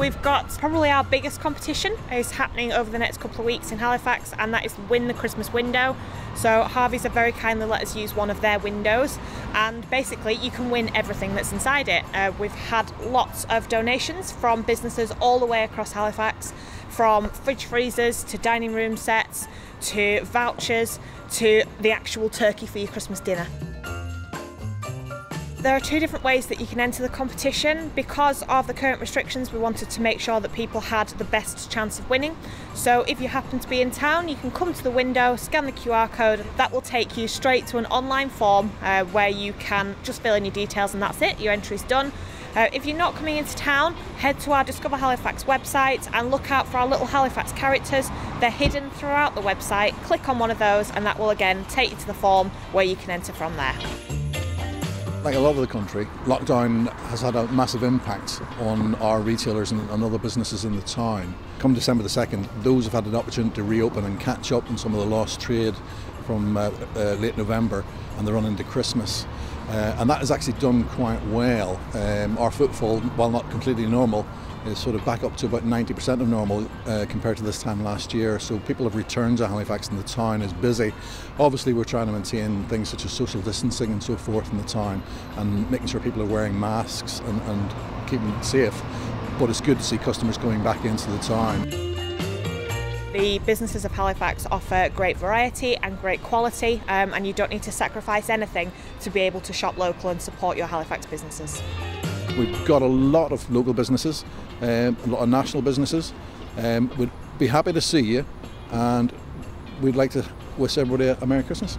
We've got probably our biggest competition is happening over the next couple of weeks in Halifax, and that is Win the Christmas Window. So Harvey's have very kindly let us use one of their windows, and basically you can win everything that's inside it. Uh, we've had lots of donations from businesses all the way across Halifax, from fridge freezers to dining room sets to vouchers to the actual turkey for your Christmas dinner. There are two different ways that you can enter the competition. Because of the current restrictions, we wanted to make sure that people had the best chance of winning. So if you happen to be in town, you can come to the window, scan the QR code, that will take you straight to an online form uh, where you can just fill in your details and that's it, your entry's done. Uh, if you're not coming into town, head to our Discover Halifax website and look out for our little Halifax characters. They're hidden throughout the website. Click on one of those, and that will again take you to the form where you can enter from there. Like a lot of the country, lockdown has had a massive impact on our retailers and, and other businesses in the town. Come December the 2nd, those have had an opportunity to reopen and catch up on some of the lost trade from uh, uh, late November and the run into Christmas. Uh, and that has actually done quite well. Um, our footfall, while not completely normal, is sort of back up to about 90% of normal uh, compared to this time last year. So people have returned to Halifax and the town is busy. Obviously, we're trying to maintain things such as social distancing and so forth in the town and making sure people are wearing masks and, and keeping it safe. But it's good to see customers going back into the town. The businesses of Halifax offer great variety and great quality, um, and you don't need to sacrifice anything to be able to shop local and support your Halifax businesses. We've got a lot of local businesses, um, a lot of national businesses. Um, we'd be happy to see you, and we'd like to wish everybody a Merry Christmas.